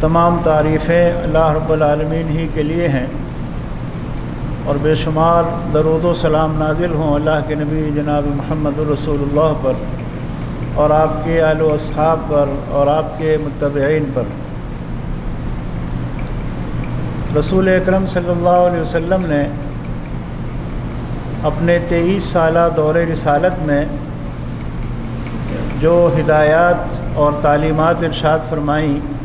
تمام تعریفیں اللہ رب العالمین ہی کے لیے ہیں اور بے شمار درود و سلام نازل ہوں اللہ کے نبی جناب محمد الرسول اللہ پر اور آپ کے آل و اصحاب پر اور آپ کے متبعین پر۔ رسول اکرم صلی اللہ علیہ وسلم نے اپنے تیئیس سالہ دور رسالت میں جو ہدایات اور تعلیمات ارشاد فرمائیں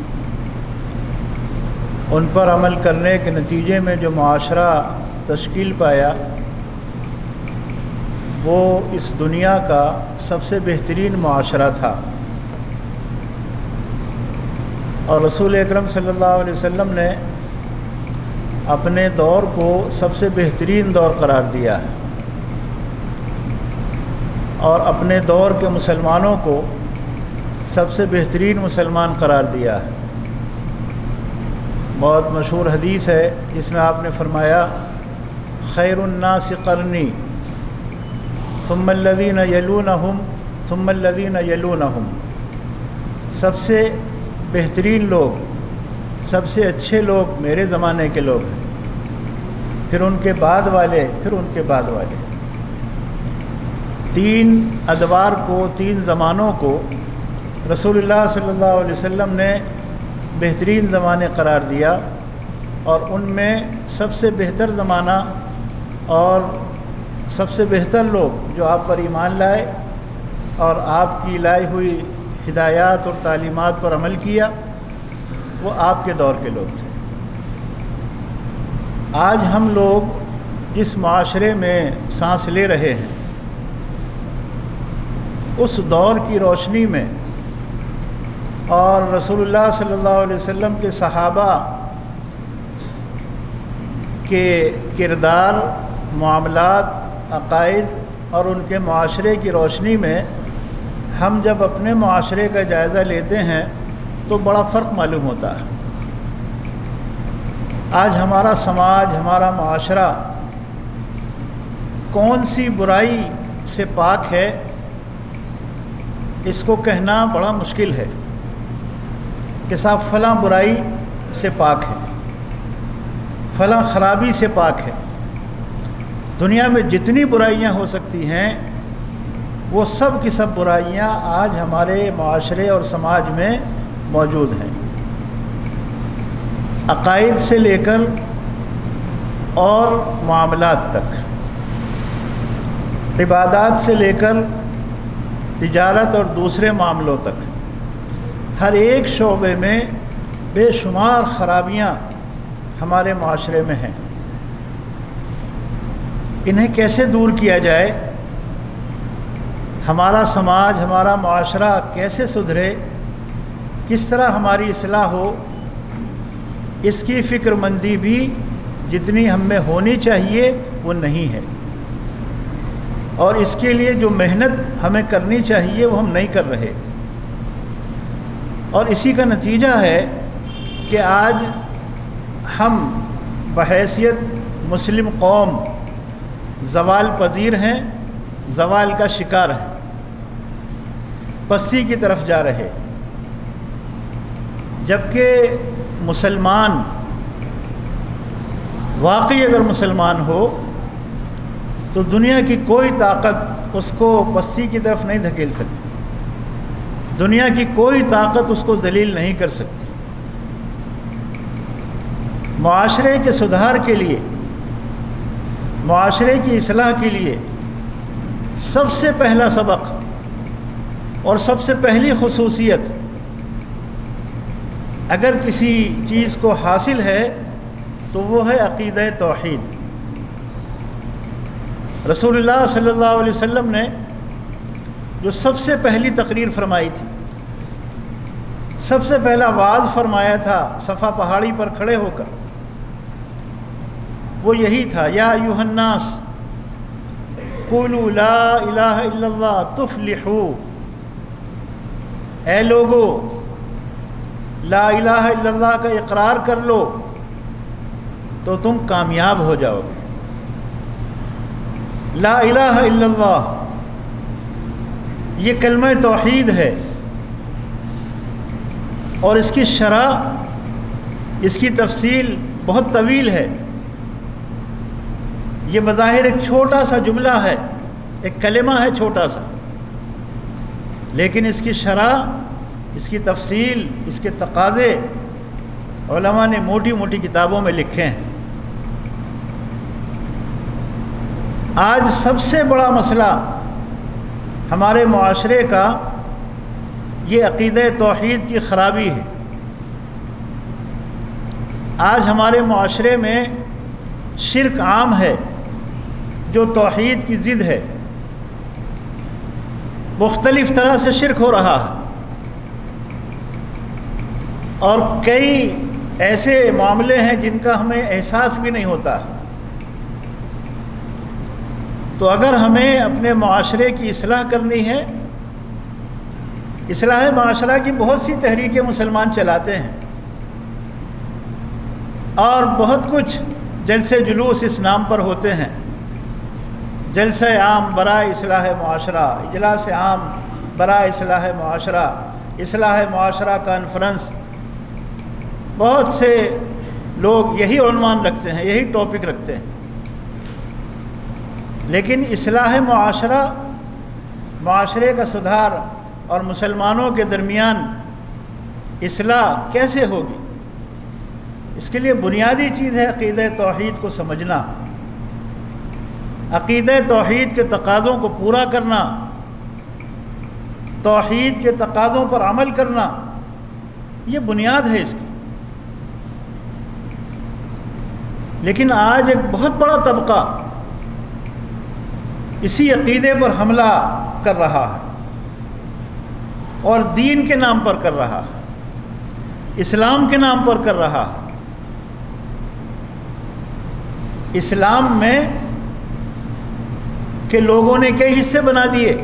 ان پر عمل کرنے کے نتیجے میں جو معاشرہ تشکیل پایا، وہ اس دنیا کا سب سے بہترین معاشرہ تھا۔ اور رسول اکرم صلی اللہ علیہ وسلم نے اپنے دور کو سب سے بہترین دور قرار دیا ہے۔ اور اپنے دور کے مسلمانوں کو سب سے بہترین مسلمان قرار دیا ہے۔ بہت مشہور حدیث ہے، جس میں آپ نے فرمایا، خیر الناس قرنی، ثم الذین یلونہم، ثم الذین یلونہم۔ سب سے بہترین لوگ، سب سے اچھے لوگ میرے زمانے کے لوگ ہیں۔ پھر ان کے بعد والے، پھر ان کے بعد والے۔ تین ادوار کو، تین زمانوں کو رسول اللہ صلی اللہ علیہ وسلم نے بہترین زمانے قرار دیا اور ان میں سب سے بہتر زمانہ اور سب سے بہتر لوگ جو آپ پر ایمان لائے اور آپ کی لائی ہوئی ہدایات اور تعلیمات پر عمل کیا، وہ آپ کے دور کے لوگ تھے۔ آج ہم لوگ اس معاشرے میں سانس لے رہے ہیں۔ اس دور کی روشنی میں اور رسول اللہ صلی اللہ علیہ وسلم کے صحابہ کے کردار، معاملات، عقائد اور ان کے معاشرے کی روشنی میں ہم جب اپنے معاشرے کا جائزہ لیتے ہیں تو بڑا فرق معلوم ہوتا ہے۔ آج ہمارا سماج، ہمارا معاشرہ کون سی برائی سے پاک ہے، اس کو کہنا بڑا مشکل ہے۔ کہ صاحب فلاں برائی سے پاک ہے، فلاں خرابی سے پاک ہے۔ دنیا میں جتنی برائیاں ہو سکتی ہیں، وہ سب کی سب برائیاں آج ہمارے معاشرے اور سماج میں موجود ہیں۔ عقائد سے لے کر اور معاملات تک، عبادات سے لے کر تجارت اور دوسرے معاملوں تک۔ ہر ایک شعبے میں بے شمار خرابیاں ہمارے معاشرے میں ہیں۔ انہیں کیسے دور کیا جائے؟ ہمارا سماج، ہمارا معاشرہ کیسے سدھرے؟ کس طرح ہماری اصلاح ہو؟ اس کی فکر مندی بھی جتنی ہم میں ہونی چاہیے وہ نہیں ہے۔ اور اس کے لیے جو محنت ہمیں کرنی چاہیے وہ ہم نہیں کر رہے۔ اور اسی کا نتیجہ ہے کہ آج ہم بحیثیت مسلم قوم زوال پذیر ہیں، زوال کا شکار ہیں۔ پسی کی طرف جا رہے۔ جبکہ مسلمان، واقعی اگر مسلمان ہو، تو دنیا کی کوئی طاقت اس کو پسی کی طرف نہیں دھکیل سکتی۔ دنیا کی کوئی طاقت اس کو ذلیل نہیں کر سکتی۔ معاشرے کے سدھار کے لیے، معاشرے کی اصلاح کے لیے سب سے پہلا سبق اور سب سے پہلی خصوصیت، اگر کسی چیز کو حاصل ہے تو وہ ہے عقیدہ توحید۔ رسول اللہ صلی اللہ علیہ وسلم نے جو سب سے پہلی تقریر فرمائی تھی۔ سب سے پہلا واز فرمایا تھا صفا پہاڑی پر کھڑے ہو کر۔ وہ یہی تھا، یا یوحناس قولوا لا الہ الا اللہ تفلحو۔ اے لوگو، لا الہ الا اللہ کا اقرار کر لو تو تم کامیاب ہو جاؤ گے۔ لا الہ الا اللہ۔ یہ کلمہ توحید ہے۔ اور اس کی شرح اس کی تفصیل بہت طویل ہے۔ یہ بظاہر ایک چھوٹا سا جملہ ہے، ایک کلمہ ہے چھوٹا سا۔ لیکن اس کی شرح اس کی تفصیل، اس کے تقاضے علماء نے موٹی موٹی کتابوں میں لکھے ہیں۔ آج سب سے بڑا مسئلہ ہمارے معاشرے کا یہ عقیدہ توحید کی خرابی ہے۔ آج ہمارے معاشرے میں شرک عام ہے، جو توحید کی ضد ہے۔ مختلف طرح سے شرک ہو رہا ہے۔ اور کئی ایسے معاملے ہیں جن کا ہمیں احساس بھی نہیں ہوتا۔ تو اگر ہمیں اپنے معاشرے کی اصلاح کرنی ہے، اصلاح معاشرہ کی بہت سی تحریکیں مسلمان چلاتے ہیں۔ اور بہت کچھ جلسے جلوس اس نام پر ہوتے ہیں۔ جلسہ عام برائے اصلاح معاشرہ، اجلاس عام برائے اصلاح معاشرہ اصلاح معاشرہ کانفرنس بہت سے لوگ یہی عنوان رکھتے ہیں، یہی ٹاپک رکھتے ہیں۔ لیکن اصلاح معاشرہ، معاشرے کا سدھار اور مسلمانوں کے درمیان اصلاح کیسے ہوگی؟ اس کے لیے بنیادی چیز ہے عقیدہ توحید کو سمجھنا۔ عقیدہ توحید کے تقاضوں کو پورا کرنا، توحید کے تقاضوں پر عمل کرنا، یہ بنیاد ہے اس کی۔ لیکن آج ایک بہت بڑا طبقہ اسی عقیدے پر حملہ کر رہا ہے اور دین کے نام پر کر رہا ہے، اسلام کے نام پر کر رہا ہے۔ اسلام میں کہ لوگوں نے کئی حصے بنا دیے۔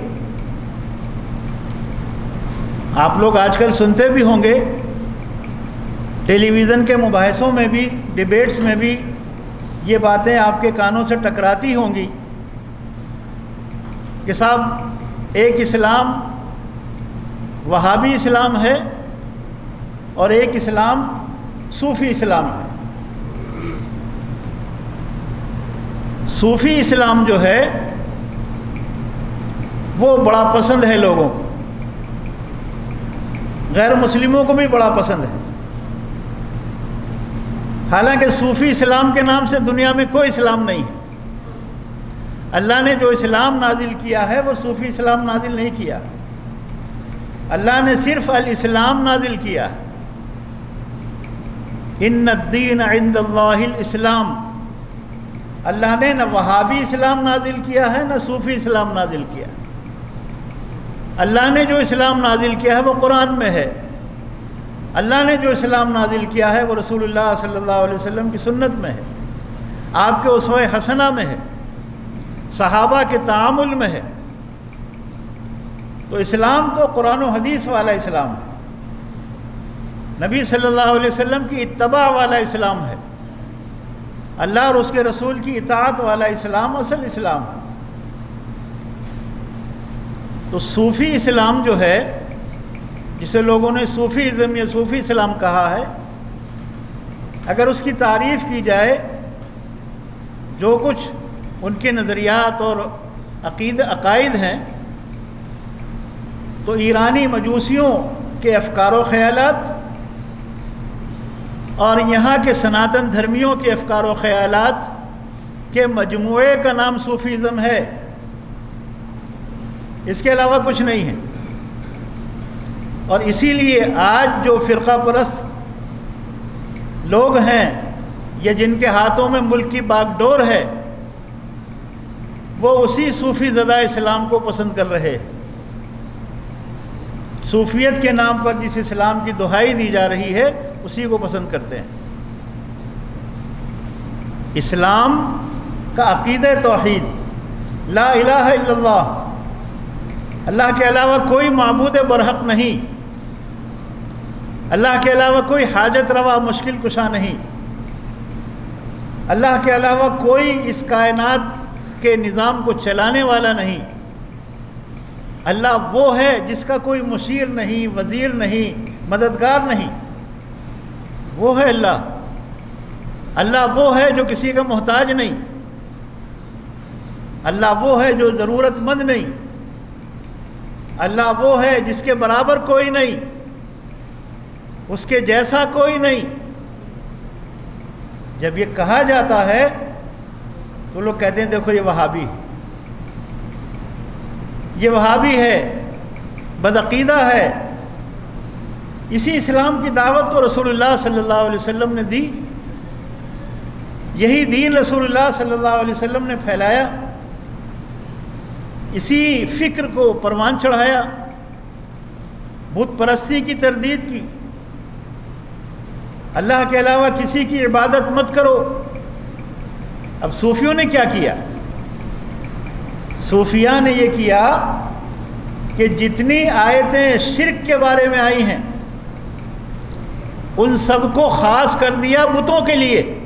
آپ لوگ آج کل سنتے بھی ہوں گے، ٹیلی ویژن کے مباحثوں میں بھی ڈبیٹس میں بھی یہ باتیں آپ کے کانوں سے ٹکراتی ہوں گی۔ کہ صاحب، ایک اسلام وہابی اسلام ہے اور ایک اسلام صوفی اسلام ہے۔ صوفی اسلام جو ہے، وہ بڑا پسند ہے لوگوں کو۔ غیر مسلموں کو بھی بڑا پسند ہے۔ حالانکہ صوفی اسلام کے نام سے دنیا میں کوئی اسلام نہیں ہے۔ اللہ نے جو اسلام نازل کیا ہے وہ صوفی اسلام نازل نہیں کیا۔ اللہ نے صرف الاسلام نازل کیا۔ ان الدین عند اللہ الاسلام۔ اللہ نے نہ وہابی اسلام نازل کیا ہے، نہ صوفی اسلام نازل کیا۔ اللہ نے جو اسلام نازل کیا ہے وہ قرآن میں ہے۔ اللہ نے جو اسلام نازل کیا ہے وہ رسول اللہ صلی اللہ علیہ وسلم کی سنت میں ہے۔ آپ کے عصو حسنہ میں ہے۔ صحابہ کے تعامل میں ہے۔ تو اسلام تو قرآن و حدیث والا اسلام ہے۔ نبی صلی اللہ علیہ وسلم کی اتباع والا اسلام ہے۔ اللہ اور اس کے رسول کی اطاعت والا اسلام اصل اسلام ہے۔ تو صوفی اسلام جو ہے، جسے لوگوں نے صوفی ازم یا صوفی اسلام کہا ہے، اگر اس کی تعریف کی جائے، جو کچھ ان کے نظریات اور عقید، عقائد ہیں، تو ایرانی مجوسیوں کے افکار و خیالات اور یہاں کے سناتن دھرمیوں کے افکار و خیالات کے مجموعے کا نام صوفیزم ہے۔ اس کے علاوہ کچھ نہیں ہے۔ اور اسی لیے آج جو فرقہ پرست لوگ ہیں یا جن کے ہاتھوں میں ملک کی باغ ڈور ہے وہ اسی صوفی زدہ اسلام کو پسند کر رہے صوفیت کے نام پر جس اسلام کی دہائی دی جا رہی ہے، اسی کو پسند کرتے ہیں۔ اسلام کا عقید توحید، لا الہ الا اللہ اللہ کے علاوہ کوئی معبود برحق نہیں، اللہ کے علاوہ کوئی حاجت روا مشکل کشا نہیں، اللہ کے علاوہ کوئی اس کائنات کے نظام کو چلانے والا نہیں۔ اللہ وہ ہے جس کا کوئی مشیر نہیں، وزیر نہیں، مددگار نہیں۔ وہ ہے اللہ۔ اللہ وہ ہے جو کسی کا محتاج نہیں۔ اللہ وہ ہے جو ضرورت مند نہیں۔ اللہ وہ ہے جس کے برابر کوئی نہیں۔ اس کے جیسا کوئی نہیں۔ جب یہ کہا جاتا ہے تو لوگ کہتے ہیں دیکھو یہ وہابی یہ وہابی ہے، بدعقیدہ ہے۔ اسی اسلام کی دعوت تو رسول اللہ صلی اللہ علیہ وسلم نے دی۔ یہی دین رسول اللہ صلی اللہ علیہ وسلم نے پھیلایا۔ اسی فکر کو پروان چڑھایا۔ بت پرستی کی تردید کی۔ اللہ کے علاوہ کسی کی عبادت مت کرو۔ اب صوفیوں نے کیا کیا؟ صوفیہ نے یہ کیا کہ جتنی آیتیں شرک کے بارے میں آئی ہیں، ان سب کو خاص کر دیا بتوں کے لیے۔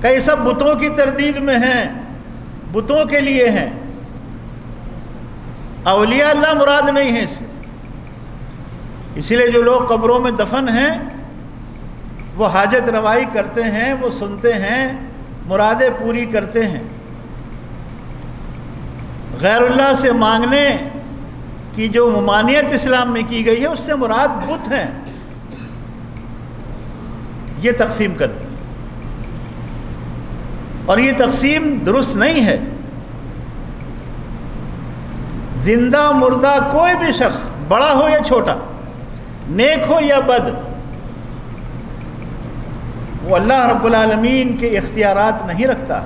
کئی سب بتوں کی تردید میں ہیں، بتوں کے لیے ہیں۔ اولیاء اللہ مراد نہیں ہے اس سے۔ اسی لیے جو لوگ قبروں میں دفن ہیں، وہ حاجت روائی کرتے ہیں، وہ سنتے ہیں مرادیں پوری کرتے ہیں۔ غیر اللہ سے مانگنے کی جو ممانعت اسلام میں کی گئی ہے، اس سے مراد بت ہیں۔ یہ تقسیم کر دی۔ اور یہ تقسیم درست نہیں ہے۔ زندہ مردہ کوئی بھی شخص، بڑا ہو یا چھوٹا، نیک ہو یا بد وہ اللہ رب العالمین کے اختیارات نہیں رکھتا۔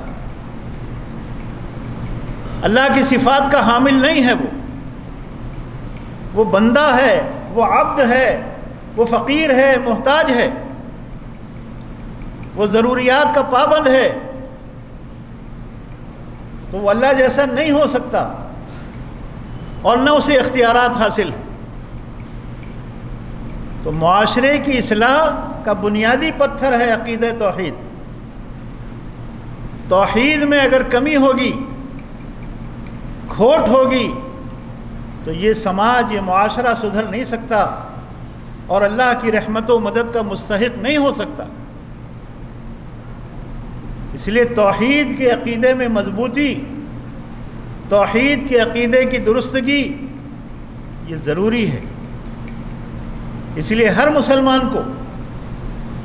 اللہ کی صفات کا حامل نہیں ہے وہ۔ وہ بندہ ہے، وہ عبد ہے، وہ فقیر ہے، محتاج ہے۔ وہ ضروریات کا پابند ہے۔ تو وہ اللہ جیسا نہیں ہو سکتا۔ اور نہ اسے اختیارات حاصل۔ تو معاشرے کی اصلاح کا بنیادی پتھر ہے عقید توحید۔ توحید میں اگر کمی ہوگی، کھوٹ ہوگی، تو یہ سماج، یہ معاشرہ سدھر نہیں سکتا اور اللہ کی رحمت و مدد کا مستحق نہیں ہو سکتا۔ اس لیے توحید کے عقیدے میں مضبوطی، توحید کے عقیدے کی درستگی، یہ ضروری ہے۔ اس لیے ہر مسلمان کو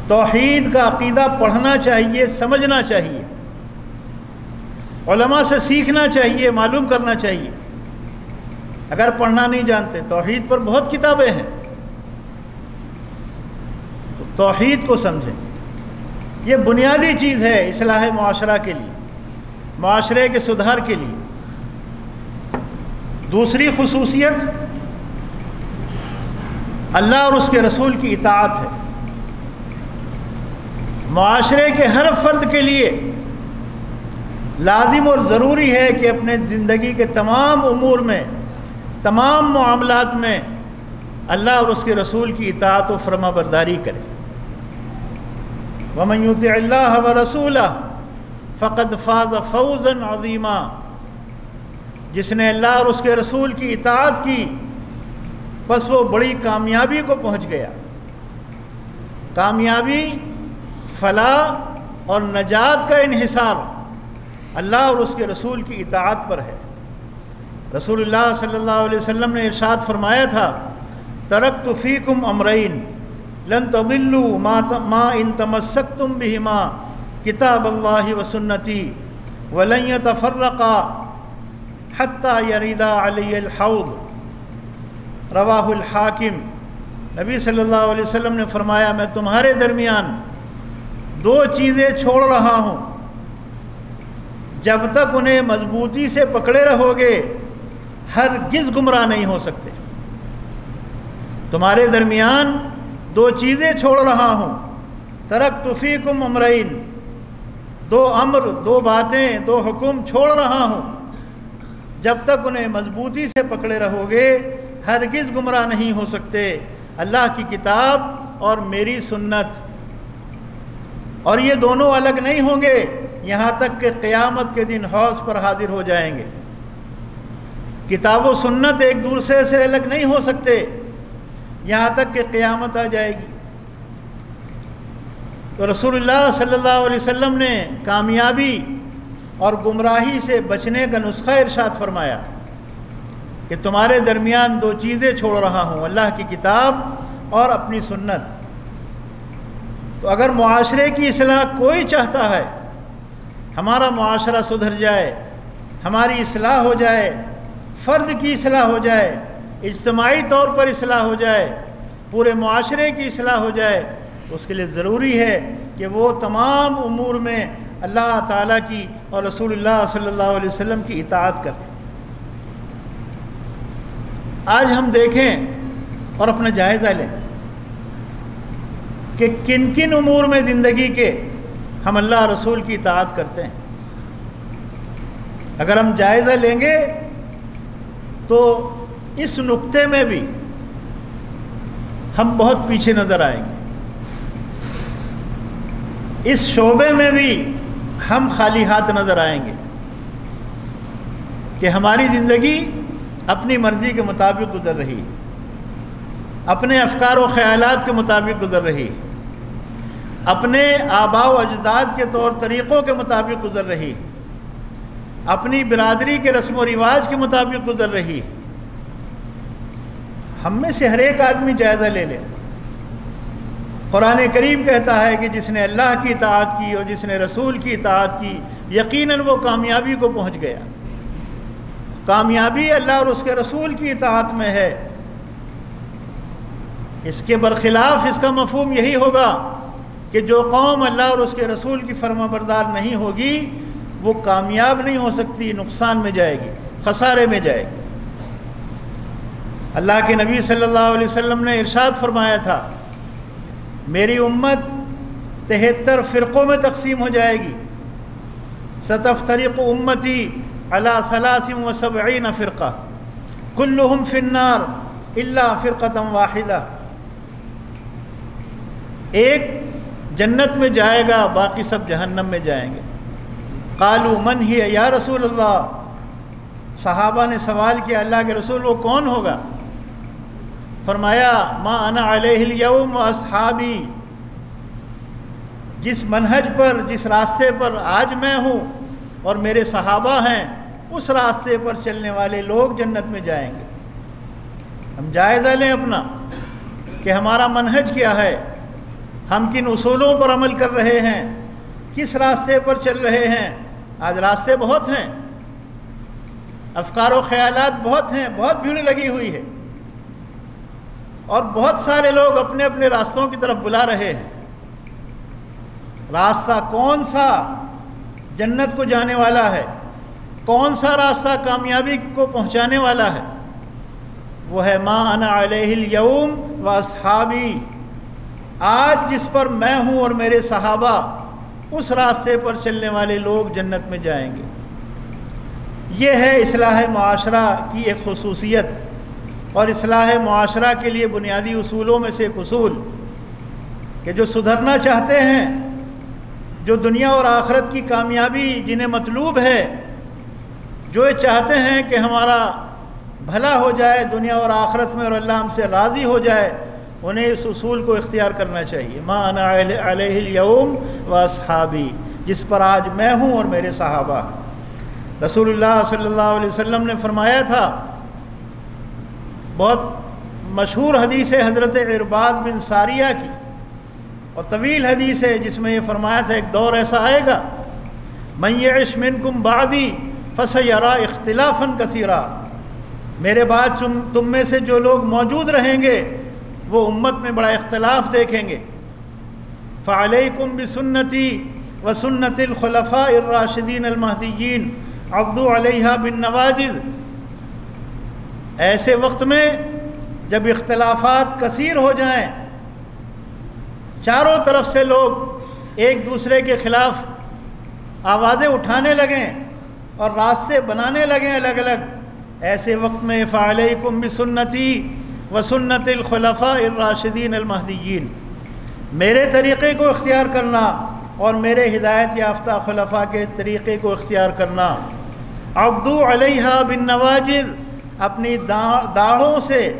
توحید کا عقیدہ پڑھنا چاہیے، سمجھنا چاہیے۔ علماء سے سیکھنا چاہیے، معلوم کرنا چاہیے۔ اگر پڑھنا نہیں جانتے، توحید پر بہت کتابیں ہیں۔ تو توحید کو سمجھیں۔ یہ بنیادی چیز ہے اصلاح معاشرہ کے لیے، معاشرے کے سدھار کے لیے۔ دوسری خصوصیت، اللہ اور اس کے رسول کی اطاعت ہے۔ معاشرے کے ہر فرد کے لیے لازم اور ضروری ہے کہ اپنے زندگی کے تمام امور میں، تمام معاملات میں اللہ اور اس کے رسول کی اطاعت و فرما برداری کرے۔ ومن يطع الله ورسوله فقد فاز فوزا عظیما جس نے اللہ اور اس کے رسول کی اطاعت کی بس وہ بڑی کامیابی کو پہنچ گیا۔ کامیابی فلاح اور نجات کا انحصار اللہ اور اس کے رسول کی اطاعت پر ہے۔ رسول اللہ صلی اللہ علیہ وسلم نے ارشاد فرمایا تھا ترک تو فیکم امرین، لن تضلوا ما ما ان تمسكتم بهما کتاب اللہ و سنتی ولن يتفرقا حتى يردا علی الحوض۔ رواہ الحاکم۔ نبی صلی اللہ علیہ وسلم نے فرمایا، میں تمہارے درمیان دو چیزیں چھوڑ رہا ہوں۔ جب تک انہیں مضبوطی سے پکڑے رہو گے ہر گز گمراہ نہیں ہو سکتے۔ تمہارے درمیان دو چیزیں چھوڑ رہا ہوں۔ ترک توفیقم امرین۔ دو امر، دو باتیں، دو حکم چھوڑ رہا ہوں۔ جب تک انہیں مضبوطی سے پکڑے رہو گے، ہرگز گمراہ نہیں ہو سکتے۔ اللہ کی کتاب اور میری سنت۔ اور یہ دونوں الگ نہیں ہوں گے، یہاں تک کہ قیامت کے دن حوض پر حاضر ہو جائیں گے۔ کتاب و سنت ایک دوسرے سے الگ نہیں ہو سکتے، یہاں تک کہ قیامت آ جائے گی۔ تو رسول اللہ صلی اللہ علیہ وسلم نے کامیابی اور گمراہی سے بچنے کا نسخہ ارشاد فرمایا کہ تمہارے درمیان دو چیزیں چھوڑ رہا ہوں، اللہ کی کتاب اور اپنی سنت۔ تو اگر معاشرے کی اصلاح کوئی چاہتا ہے، ہمارا معاشرہ سدھر جائے، ہماری اصلاح ہو جائے، فرد کی اصلاح ہو جائے، اجتماعی طور پر اصلاح ہو جائے، پورے معاشرے کی اصلاح ہو جائے، اس کے لیے ضروری ہے کہ وہ تمام امور میں اللہ تعالیٰ کی اور رسول اللہ صلی اللہ علیہ وسلم کی اطاعت کریں آج ہم دیکھیں اور اپنا جائزہ لیں۔ کہ کن کن امور میں زندگی کے ہم اللہ رسول کی اطاعت کرتے ہیں؟ اگر ہم جائزہ لیں گے تو اس نقطے میں بھی ہم بہت پیچھے نظر آئیں گے۔ اس شعبے میں بھی ہم خالی ہاتھ نظر آئیں گے کہ ہماری زندگی اپنی مرضی کے مطابق گزر رہی ہے۔ اپنے افکار و خیالات کے مطابق گزر رہی۔ اپنے آبا و اجداد کے طور طریقوں کے مطابق گزر رہی۔ اپنی برادری کے رسم و رواج کے مطابق گزر رہی۔ ہم میں سے ہر ایک آدمی جائزہ لے لے۔ قرآن کریم کہتا ہے کہ جس نے اللہ کی اطاعت کی اور جس نے رسول کی اطاعت کی، یقیناً وہ کامیابی کو پہنچ گیا۔ کامیابی اللہ اور اس کے رسول کی اطاعت میں ہے۔ اس کے برخلاف اس کا مفہوم یہی ہوگا کہ جو قوم اللہ اور اس کے رسول کی فرما بردار نہیں ہوگی، وہ کامیاب نہیں ہو سکتی، نقصان میں جائے گی، خسارے میں جائے گی۔ اللہ کے نبی صلی اللہ علیہ وسلم نے ارشاد فرمایا تھا، میری امت تہتر فرقوں میں تقسیم ہو جائے گی۔ ستف طریق امتی اللہ ثلاثم و سبعین فرقہ۔ کلہم فی النار اللہ فرقتم واحدہ۔ ایک جنت میں جائے گا، باقی سب جہنم میں جائیں گے۔ قالو من ہی؟ یا رسول اللہ۔ صحابہ نے سوال کیا، اللہ کے رسول وہ کون ہوگا؟ فرمایا، ما انا علیہ الیوم و اصحابی۔ جس منہج پر، جس راستے پر آج میں ہوں اور میرے صحابہ ہیں، اس راستے پر چلنے والے لوگ جنت میں جائیں گے۔ ہم جائزہ لیں اپنا کہ ہمارا منہج کیا ہے۔ ہم کن اصولوں پر عمل کر رہے ہیں؟ کس راستے پر چل رہے ہیں؟ آج راستے بہت ہیں۔ افکار و خیالات بہت ہیں، بہت بھیڑ لگی ہوئی ہے۔ اور بہت سارے لوگ اپنے اپنے راستوں کی طرف بلا رہے ہیں۔ راستہ کون سا جنت کو جانے والا ہے؟ کون سا راستہ کامیابی کو پہنچانے والا ہے؟ وہ ہے ما انا علیہ الیوم و اصحابی آج جس پر میں ہوں اور میرے صحابہ، اس راستے پر چلنے والے لوگ جنت میں جائیں گے۔ یہ ہے اصلاح معاشرہ کی ایک خصوصیت اور اصلاح معاشرہ کے لیے بنیادی اصولوں میں سے ایک اصول کہ جو سدھرنا چاہتے ہیں، جو دنیا اور آخرت کی کامیابی جنہیں مطلوب ہے، جو یہ چاہتے ہیں کہ ہمارا بھلا ہو جائے، دنیا اور آخرت میں اور اللہ ہم سے راضی ہو جائے۔ انہیں اس اصول کو اختیار کرنا چاہیے۔ ماں انا علیہ الیوم و اصحابی جس پر آج میں ہوں اور میرے صحابہ۔ رسول اللہ صلی اللہ علیہ وسلم نے فرمایا تھا، بہت مشہور حدیث ہے حضرت ارباد بن ساریہ کی۔ اور طویل حدیث ہے جس میں یہ فرمایا تھا، ایک دور ایسا آئے گا، من یعش منکم بعدی فسیرا اختلافاً کثیرہ میرے بعد تم میں سے جو لوگ موجود رہیں گے وہ امت میں بڑا اختلاف دیکھیں گے۔ فعلیکم بسنتی و سنت الخلفاء الراشدین المہدیین عبدو علیہ بن نواجد ایسے وقت میں جب اختلافات کثیر ہو جائیں، چاروں طرف سے لوگ ایک دوسرے کے خلاف آوازیں اٹھانے لگیں اور راستے بنانے لگیں الگ الگ۔ ایسے وقت میں فعلیکم بسنتی وسنت الخلفاء الراشدین المہدیین۔ میرے طریقے کو اختیار کرنا اور میرے ہدایت یافتہ خلفاء کے طریقے کو اختیار کرنا۔ عبدو علیہ بن نواجد اپنی داڑھوں سے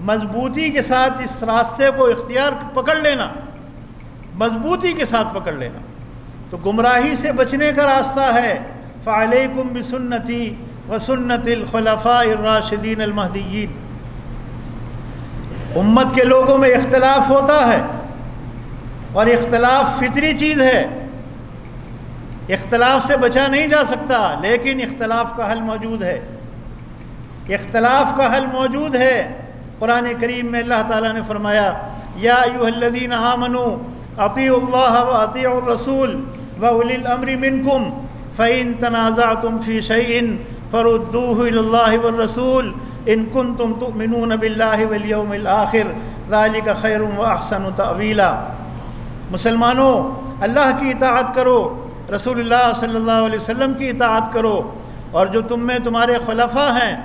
مضبوطی کے ساتھ اس راستے کو اختیار پکڑ لینا۔ مضبوطی کے ساتھ پکڑ لینا۔ تو گمراہی سے بچنے کا راستہ ہے۔ فعلیکم بسنتی و سنت الخلفاء الراشدین المہدیین۔ امت کے لوگوں میں اختلاف ہوتا ہے اور اختلاف فطری چیز ہے۔ اختلاف سے بچا نہیں جا سکتا، لیکن اختلاف کا حل موجود ہے۔ اختلاف کا حل موجود ہے۔ قرآن کریم میں اللہ تعالیٰ نے فرمایا، یا ایوہ الذین آمنوا، اطیعوا اللہ و اطیعوا الرسول و اولی الامر منکم، فَإِن تَنَازَعْتُمْ فِي شَيْءٍ فَرُدُّوهُ إِلَى اللَّهِ وَالرَّسُولِ ان کن إِن كُنتُمْ تُؤْمِنُونَ بِاللَّهِ وَالْيَوْمِ الْآخِرِ ذَلِكَ خَيْرٌ وَأَحْسَنُ تَأْوِيلًا. مسلمانوں اللہ کی اطاعت کرو، رسول اللہ صلی اللہ علیہ وسلم کی اطاعت کرو، اور جو تم میں تمہارے خلفاء ہیں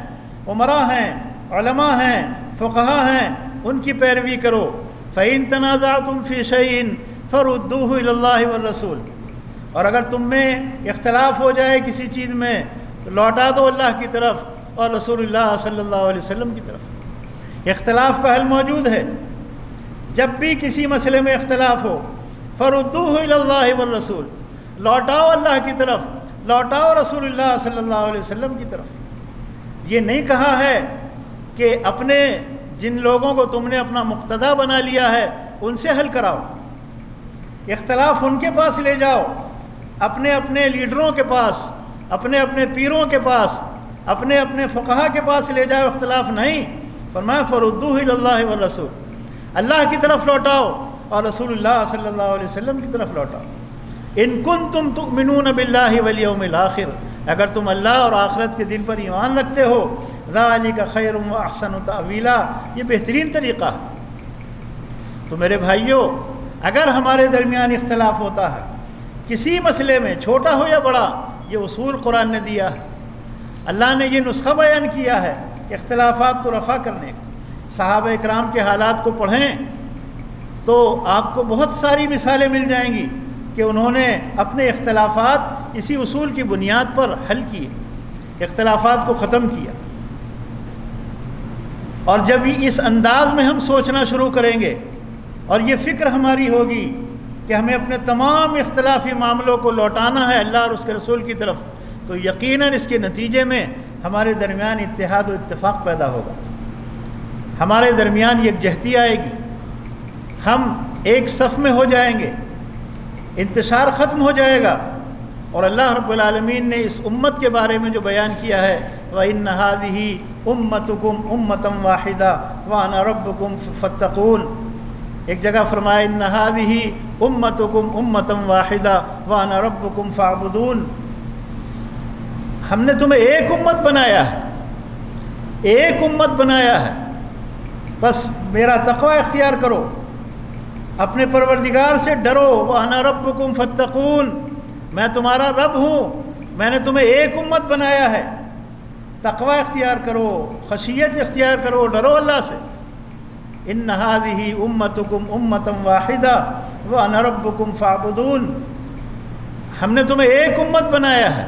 عمرہ ہیں، علماء ہیں فقہ ہیں، ان کی پیروی کرو۔ فعین تنازع تم فی شعین فردوح اللہ والرسول۔ اور اگر تم میں اختلاف ہو جائے کسی چیز میں، تو لوٹا دو اللہ کی طرف۔ اور رسول اللہ صلی اللہ علیہ وسلم کی طرف۔ اختلاف کا حل موجود ہے۔ جب بھی کسی مسئلے میں اختلاف ہو فردوح اللہ والرسول۔ لوٹاؤ اللہ کی طرف، لوٹاؤ رسول اللہ صلی اللہ علیہ وسلم کی طرف۔ یہ نہیں کہا ہے کہ اپنے جن لوگوں کو تم نے اپنا مقتدہ بنا لیا ہے، ان سے حل کراؤ۔ اختلاف ان کے پاس لے جاؤ۔ اپنے اپنے لیڈروں کے پاس، اپنے اپنے پیروں کے پاس اپنے اپنے فقہ کے پاس لے جاؤ، اختلاف نہیں۔ فرمایا فردو اللہ و رسول اللہ کی طرف لوٹاؤ اور رسول اللہ صلی اللہ علیہ وسلم کی طرف لوٹاؤ۔ ان کن تم تؤمنون باللہ والیوم الاخر۔ اگر تم اللہ اور آخرت کے دن پر ایمان رکھتے ہو، ذالک خیر و احسن تعویلا یہ بہترین طریقہ۔ ہے تو میرے بھائیوں اگر ہمارے درمیان اختلاف ہوتا ہے، کسی مسئلے میں چھوٹا ہو یا بڑا، یہ اصول قرآن نے دیا ہے۔ اللہ نے یہ نسخہ بیان کیا ہے اختلافات کو رفع کرنے صحابہ اکرام کے حالات کو پڑھیں تو آپ کو بہت ساری مثالیں مل جائیں گی کہ انہوں نے اپنے اختلافات اسی اصول کی بنیاد پر حل کیے، اختلافات کو ختم کیا۔ اور جب اس انداز میں ہم سوچنا شروع کریں گے اور یہ فکر ہماری ہوگی کہ ہمیں اپنے تمام اختلافی معاملوں کو لوٹانا ہے اللہ اور اس کے رسول کی طرف تو یقیناً اس کے نتیجے میں ہمارے درمیان اتحاد و اتفاق پیدا ہوگا۔ ہمارے درمیان یک جہتی آئے گی۔ ہم ایک صف میں ہو جائیں گے۔ انتشار ختم ہو جائے گا۔ اور اللہ رب العالمین نے اس امت کے بارے میں جو بیان کیا ہے وہ ان نہادی امت کم امتم واحدہ وان رب کم فتقول ایک جگہ فرمائے ان نہادی امت کم امتم واحدہ وان رب کم فعبدون ہم نے تمہیں ایک امت بنایا ہے۔ ایک امت بنایا ہے۔ بس میرا تقوی اختیار کرو۔ اپنے پروردگار سے ڈرو۔ وہ رب کم فتقون میں تمہارا رب ہوں۔ میں نے تمہیں ایک امت بنایا ہے۔ تقوی اختیار کرو۔ خشیت اختیار کرو۔ ڈرو اللہ سے۔ ان نہاد ہی امتکم امتم واحدہ وہ رب کم فابدون ہم نے تمہیں ایک امت بنایا ہے۔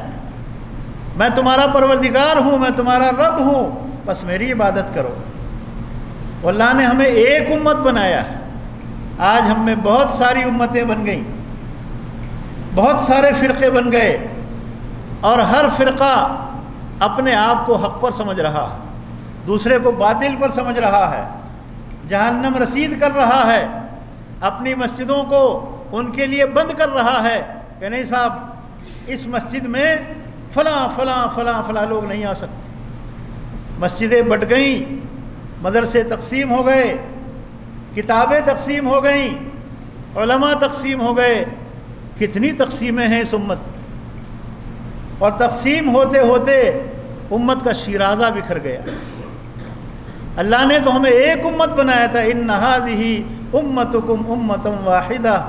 میں تمہارا پروردگار ہوں، میں تمہارا رب ہوں، بس میری عبادت کرو۔ اللہ نے ہمیں ایک امت بنایا ہے۔ آج ہم میں بہت ساری امتیں بن گئیں۔ بہت سارے فرقے بن گئے۔ اور ہر فرقہ اپنے آپ کو حق پر سمجھ رہا ہے۔ دوسرے کو باطل پر سمجھ رہا ہے۔ جہنم رسید کر رہا ہے۔ اپنی مسجدوں کو ان کے لیے بند کر رہا ہے۔ کہ نہیں صاحب، اس مسجد میں فلاں فلاں فلاں فلاں لوگ نہیں آ سکتے۔ مسجدیں بٹ گئیں، مدرسے تقسیم ہو گئے، کتابیں تقسیم ہو گئیں، علماء تقسیم ہو گئے۔ کتنی تقسیمیں ہیں اس امت اور تقسیم ہوتے ہوتے امت کا شیرازہ بکھر گیا۔ اللہ نے تو ہمیں ایک امت بنایا تھا، ان نہاد ہی امت کم امتم واحدہ۔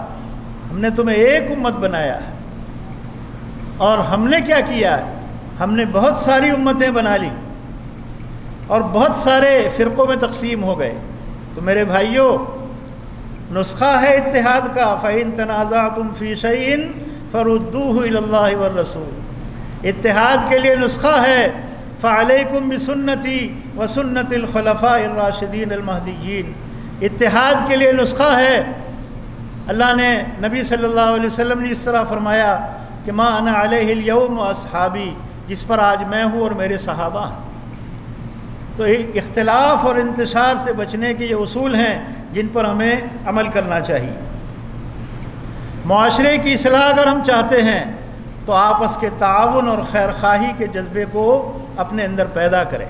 ہم نے تمہیں ایک امت بنایا۔ ہے اور ہم نے کیا کیا؟ ہم نے بہت ساری امتیں بنا لی اور بہت سارے فرقوں میں تقسیم ہو گئے۔ تو میرے بھائیوں نسخہ ہے اتحاد کا فعین تنازع تم فی شعین فردو اللہ والرسول۔ اتحاد کے لیے نسخہ ہے فعلیکم بسنتی و سنت الخلفاء الراشدین المہدیین اتحاد کے لیے نسخہ ہے۔ اللہ نے نبی صلی اللہ علیہ وسلم نے اس طرح فرمایا کہ ماں انا علیہ الیوم و اصحابی جس پر آج میں ہوں اور میرے صحابہ۔ ہیں تو اختلاف اور انتشار سے بچنے کے یہ اصول ہیں جن پر ہمیں عمل کرنا چاہیے۔ معاشرے کی اصلاح اگر ہم چاہتے ہیں، تو آپس کے تعاون اور خیر خواہی کے جذبے کو اپنے اندر پیدا کریں۔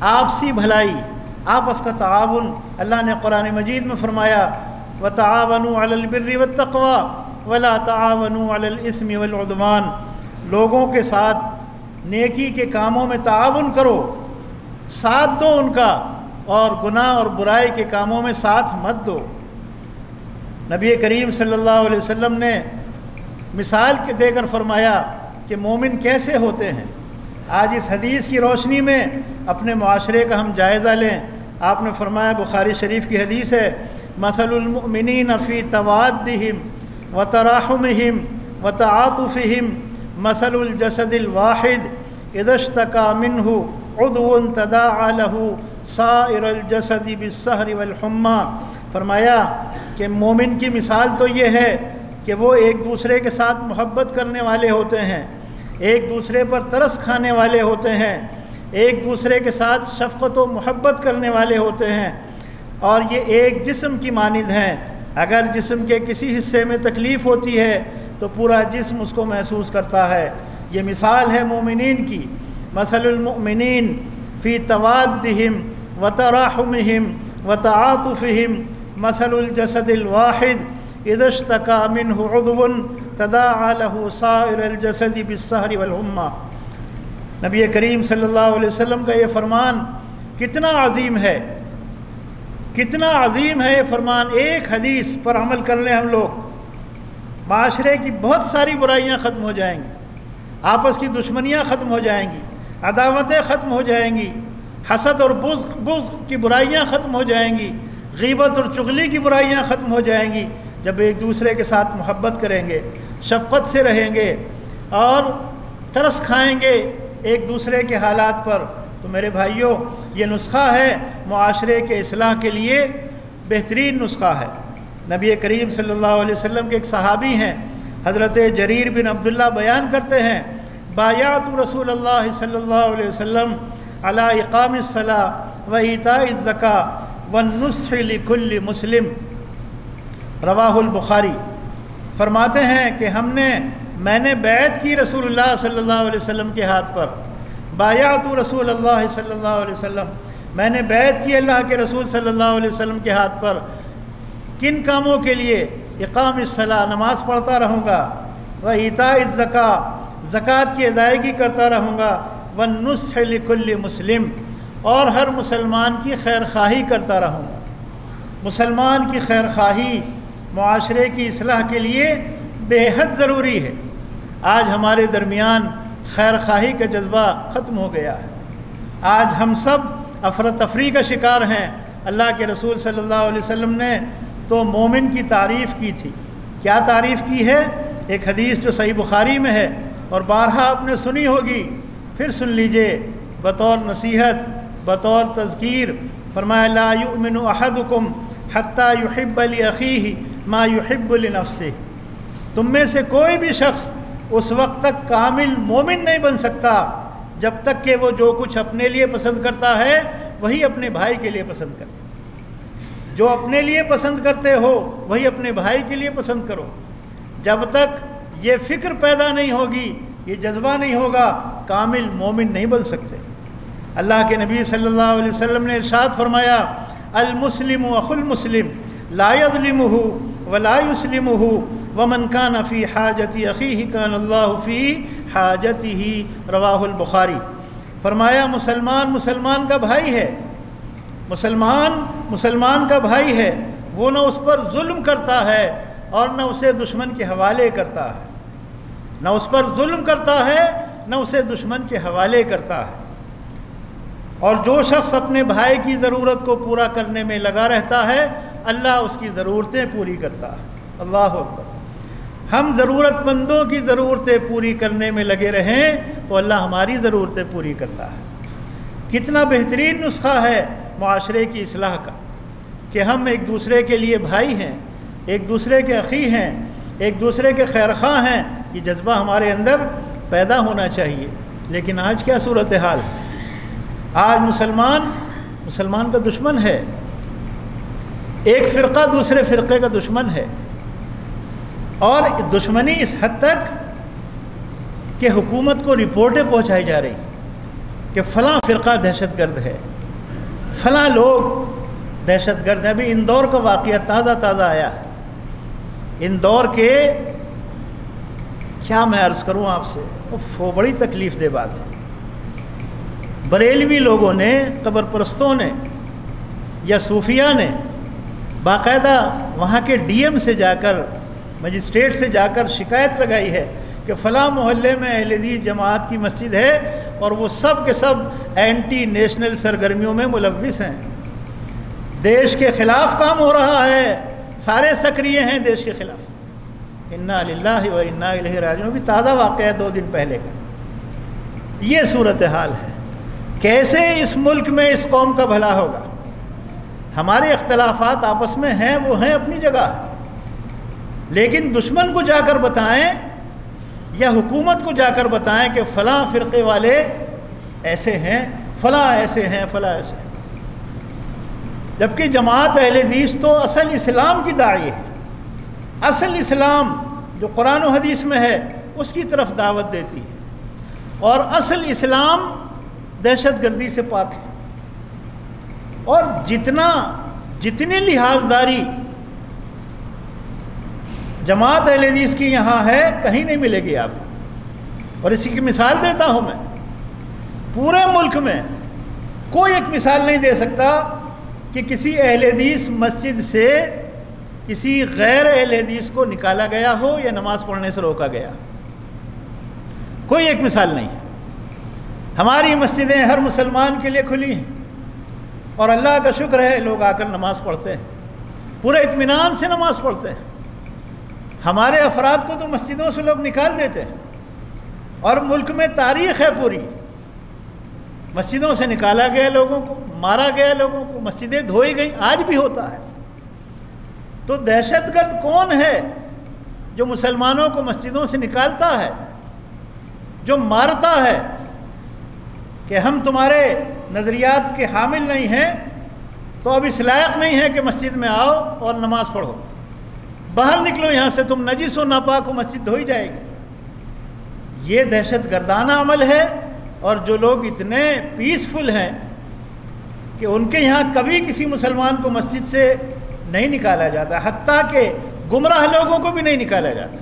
آپسی بھلائی، آپس کا تعاون، اللہ نے قرآن مجید میں فرمایا و تعاون البر و تقوا ولا تعاون الاسم والعدوان لوگوں کے ساتھ نیکی کے کاموں میں تعاون کرو، ساتھ دو ان کا، اور گناہ اور برائی کے کاموں میں ساتھ مت دو۔ نبی کریم صلی اللہ علیہ وسلم نے مثال کے دے کر فرمایا کہ مومن کیسے ہوتے ہیں؟ آج اس حدیث کی روشنی میں اپنے معاشرے کا ہم جائزہ لیں۔ آپ نے فرمایا، بخاری شریف کی حدیث ہے، مثل المؤمنین فی توادہم و تراحمہم و تعاطفہم مثل الجسد الواحد ادشتکا منہ عدو تداعا لہو سائر الجسد بالسہر والحمہ فرمایا کہ مومن کی مثال تو یہ ہے کہ وہ ایک دوسرے کے ساتھ محبت کرنے والے ہوتے ہیں، ایک دوسرے پر ترس کھانے والے ہوتے ہیں، ایک دوسرے کے ساتھ شفقت و محبت کرنے والے ہوتے ہیں۔ اور یہ ایک جسم کی مانند ہیں۔ اگر جسم کے کسی حصے میں تکلیف ہوتی ہے، تو پورا جسم اس کو محسوس کرتا ہے۔ یہ مثال ہے مومنین کی۔ مثل المؤمنین فی توادہم و تراحمہم و تعاطفہم۔ مثل الجسد الواحد ادشتکا منہ عضو تداعا له سائر الجسد بالسہر والحمہ نبی کریم صلی اللہ علیہ وسلم کا یہ فرمان کتنا عظیم ہے۔ کتنا عظیم ہے یہ فرمان، ایک حدیث پر عمل کر لیں ہم لوگ۔ معاشرے کی بہت ساری برائیاں ختم ہو جائیں گی۔ آپس کی دشمنیاں ختم ہو جائیں گی۔ عداوتیں ختم ہو جائیں گی۔ حسد اور بغض بغض کی برائیاں ختم ہو جائیں گی۔ غیبت اور چغلی کی برائیاں ختم ہو جائیں گی۔ جب ایک دوسرے کے ساتھ محبت کریں گے، شفقت سے رہیں گے اور ترس کھائیں گے ایک دوسرے کے حالات پر، تو میرے بھائیوں، یہ نسخہ ہے معاشرے کے اصلاح کے لیے بہترین نسخہ ہے۔ نبی کریم صلی اللہ علیہ وسلم کے ایک صحابی ہیں، حضرت جریر بن عبداللہ بیان کرتے ہیں بایات رسول اللہ صلی اللہ علیہ وسلم علی اقام الصلاح و عطاء الزکا و نسخ لکل مسلم۔ رواہ البخاری۔ فرماتے ہیں کہ ہم نے، میں نے بیعت کی رسول اللہ صلی اللہ علیہ وسلم کے ہاتھ پر۔ بایات رسول اللہ صلی اللہ علیہ وسلم میں نے بیعت کی اللہ کے رسول صلی اللہ علیہ وسلم کے ہاتھ پر کن کاموں کے لیے اقام الصلاح نماز پڑھتا رہوں گا؟ وہ عطاء الزکا زکوٰۃ کی ادائیگی کرتا رہوں گا؟ و نسخ لکل مسلم، اور ہر مسلمان کی خیر خواہی کرتا رہوں۔ گا مسلمان کی خیر خواہی معاشرے کی اصلاح کے لیے بے حد ضروری ہے۔ آج ہمارے درمیان خیر خواہی کا جذبہ ختم ہو گیا ہے۔ آج ہم سب افرتفری کا شکار ہیں۔ اللہ کے رسول صلی اللہ علیہ وسلم نے تو مومن کی تعریف کی تھی۔ کیا تعریف کی ہے؟ ایک حدیث جو صحیح بخاری میں ہے۔ اور بارہا آپ نے سنی ہوگی۔ پھر سن لیجیے۔ بطور نصیحت، بطور تذکیر۔ فرمایا، لا یؤمن احدکم حتی یحب علی ما یحب لنفسه تم میں سے کوئی بھی شخص اس وقت تک کامل مومن نہیں بن سکتا۔ جب تک کہ وہ جو کچھ اپنے لیے پسند کرتا ہے، وہی اپنے بھائی کے لیے پسند کرے جو اپنے لیے پسند کرتے ہو، وہی اپنے بھائی کے لیے پسند کرو۔ جب تک یہ فکر پیدا نہیں ہوگی، یہ جذبہ نہیں ہوگا، کامل مومن نہیں بن سکتے۔ اللہ کے نبی صلی اللہ علیہ وسلم نے ارشاد فرمایا، المسلم اخ المسلم لا يظلمه ولا يسلمه ومن كان في حاجة اخيه كان الله في حاجته رواہ البخاری۔ فرمایا، مسلمان مسلمان کا بھائی ہے۔ مسلمان مسلمان کا بھائی ہے۔ وہ نہ اس پر ظلم کرتا ہے اور نہ اسے دشمن کے حوالے کرتا ہے۔ نہ اس پر ظلم کرتا ہے، نہ اسے دشمن کے حوالے کرتا ہے۔ اور جو شخص اپنے بھائی کی ضرورت کو پورا کرنے میں لگا رہتا ہے، اللہ اس کی ضرورتیں پوری کرتا ہے۔ اللہ اکبر۔ ہم ضرورت مندوں کی ضرورتیں پوری کرنے میں لگے رہیں تو اللہ ہماری ضرورتیں پوری کرتا ہے۔ کتنا بہترین نسخہ ہے معاشرے کی اصلاح کا کہ ہم ایک دوسرے کے لیے بھائی ہیں، ایک دوسرے کے عقی ہیں، ایک دوسرے کے خیرخواہ ہیں۔ یہ جذبہ ہمارے اندر پیدا ہونا چاہیے۔ لیکن آج کیا صورت حال آج مسلمان مسلمان کا دشمن ہے۔ ایک فرقہ دوسرے فرقے کا دشمن ہے۔ اور دشمنی اس حد تک کہ حکومت کو رپورٹیں پہنچائی جا رہی کہ فلاں فرقہ دہشت گرد ہے۔ فلاں لوگ دہشت گرد ہیں۔ ابھی اندور کا واقعہ تازہ تازہ آیا۔ ہے اندور کے کیا میں عرض کروں آپ سے؟ وہ بڑی تکلیف دہ بات ہے۔ بریلوی لوگوں نے، قبر پرستوں نے یا صوفیہ نے باقاعدہ وہاں کے ڈی ایم سے جا کر مجسٹریٹ سے جا کر شکایت لگائی ہے کہ فلاں محلے میں اہل حدیث جماعت کی مسجد ہے اور وہ سب کے سب اینٹی نیشنل سرگرمیوں میں ملوث ہیں۔ دیش کے خلاف کام ہو رہا ہے۔ سارے سکریے ہیں دیش کے خلاف۔ انا اللہ و انا الہ راجعون بھی تازہ واقعہ ہے دو دن پہلے۔ کا یہ صورت حال ہے۔ کیسے اس ملک میں اس قوم کا بھلا ہوگا؟ ہمارے اختلافات آپس میں ہیں، وہ ہیں اپنی جگہ۔ لیکن دشمن کو جا کر بتائیں یا حکومت کو جا کر بتائیں کہ فلاں فرقے والے ایسے ہیں، فلاں ایسے ہیں، فلاں ایسے ہیں۔ جبکہ جماعت اہل حدیث تو اصل اسلام کی داعی ہے۔ اصل اسلام جو قرآن و حدیث میں ہے، اس کی طرف دعوت دیتی ہے۔ اور اصل اسلام دہشت گردی سے پاک ہے۔ اور جتنا، جتنی لحاظ داری جماعت اہل حدیث کی یہاں ہے، کہیں نہیں ملے گی آپ۔ اور اسی کی مثال دیتا ہوں میں۔ پورے ملک میں کوئی ایک مثال نہیں دے سکتا کہ کسی اہل حدیث مسجد سے کسی غیر اہل حدیث کو نکالا گیا ہو یا نماز پڑھنے سے روکا گیا۔ کوئی ایک مثال نہیں۔ ہماری مسجدیں ہر مسلمان کے لیے کھلی ہیں۔ اور اللہ کا شکر ہے، لوگ آ کر نماز پڑھتے ہیں۔ پورے اطمینان سے نماز پڑھتے ہیں۔ ہمارے افراد کو تو مسجدوں سے لوگ نکال دیتے ہیں اور ملک میں تاریخ ہے پوری۔ مسجدوں سے نکالا گیا لوگوں کو، مارا گیا لوگوں کو، مسجدیں دھوئی گئیں۔ آج بھی ہوتا ہے۔ تو دہشت گرد کون ہے جو مسلمانوں کو مسجدوں سے نکالتا ہے؟ جو مارتا ہے کہ ہم تمہارے نظریات کے حامل نہیں ہیں، تو اب اس لائق نہیں ہے کہ مسجد میں آؤ اور نماز پڑھو۔ باہر نکلو یہاں سے تم نجس و ناپاک ہو مسجد دھوئی جائے گی۔ یہ دہشت گردانہ عمل ہے اور جو لوگ اتنے پیسفل ہیں کہ ان کے یہاں کبھی کسی مسلمان کو مسجد سے نہیں نکالا جاتا، حتیٰ کہ گمراہ لوگوں کو بھی نہیں نکالا جاتا۔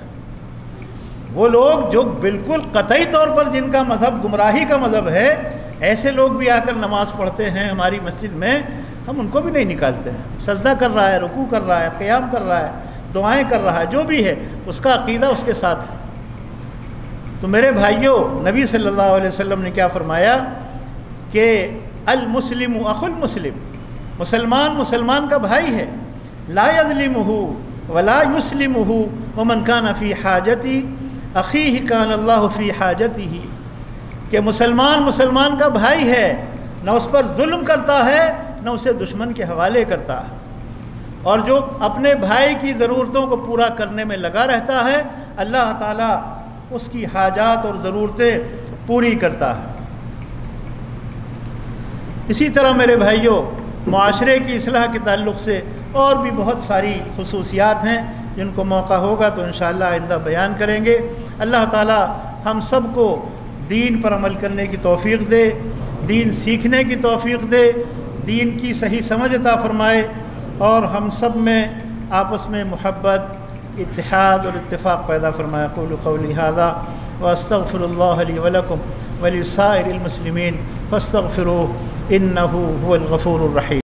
وہ لوگ جو بالکل قطعی طور پر جن کا مذہب گمراہی کا مذہب ہے، ایسے لوگ بھی آ کر نماز پڑھتے ہیں ہماری مسجد میں، ہم ان کو بھی نہیں نکالتے۔ ہیں سجدہ کر رہا ہے، رکوع کر رہا ہے، قیام کر رہا ہے۔ دعائیں کر رہا ہے، جو بھی ہے، اس کا عقیدہ اس کے ساتھ ہے۔ تو میرے بھائیوں، نبی صلی اللہ علیہ وسلم نے کیا فرمایا کہ المسلم اخ المسلم، مسلمان مسلمان کا بھائی ہے۔ لا يظلم ہو ولا یسلم ومن کان فی حاجتی عقی کان اللہ فی حاجتی۔ ہی کہ مسلمان مسلمان کا بھائی ہے، نہ اس پر ظلم کرتا ہے، نہ اسے دشمن کے حوالے کرتا ہے۔ اور جو اپنے بھائی کی ضرورتوں کو پورا کرنے میں لگا رہتا ہے، اللہ تعالیٰ اس کی حاجات اور ضرورتیں پوری کرتا ہے۔ اسی طرح میرے بھائیوں، معاشرے کی اصلاح کے تعلق سے اور بھی بہت ساری خصوصیات ہیں، جن کو موقع ہوگا تو انشاءاللہ آئندہ بیان کریں گے۔ اللہ تعالیٰ ہم سب کو دین پر عمل کرنے کی توفیق دے، دین سیکھنے کی توفیق دے، دین کی صحیح سمجھ عطا فرمائے۔ اور ہم سب میں آپس میں محبت، اتحاد اور اتفاق پیدا فرمایا۔ قول قولی هذا واستغفر الله لي ولكم ولسائر المسلمین فاستغفروه انه هو الغفور الرحيم